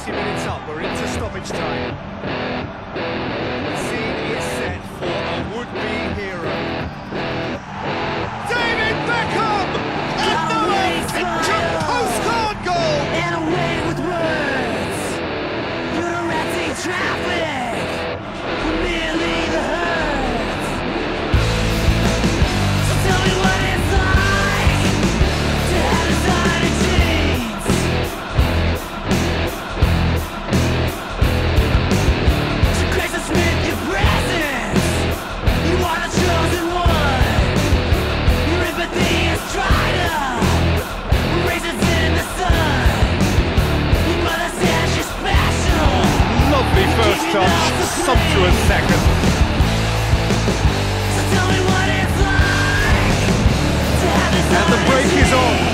60 minutes up, we're into stoppage time. on sumptuous second. And the break is on.